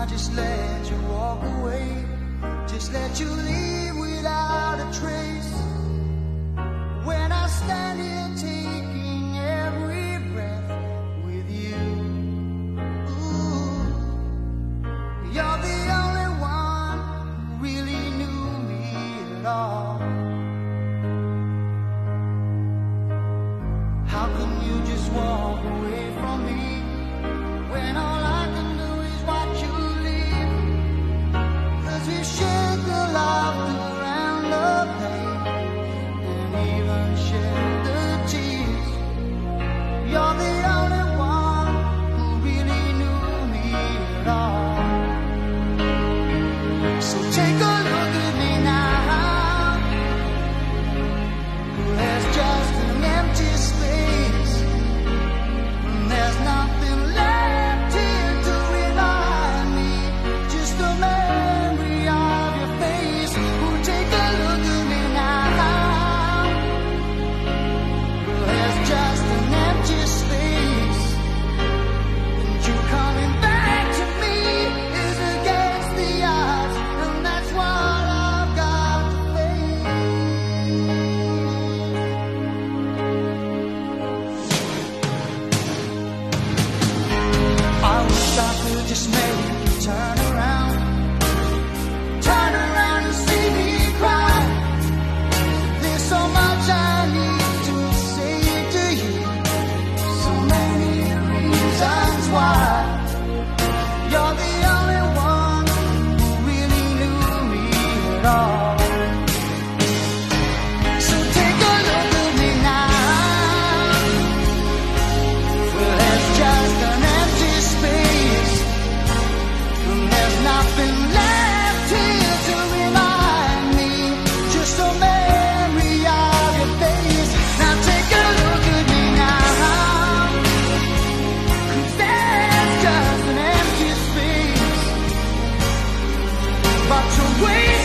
I just let you walk away, just let you leave. gonna do? just made 就挥